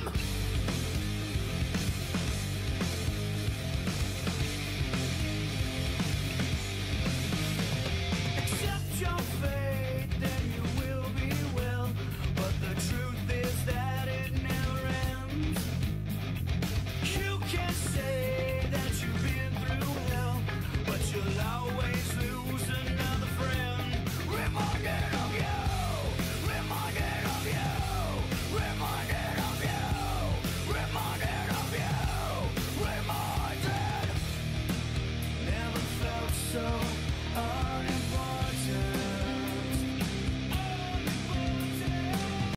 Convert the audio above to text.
time! Accept your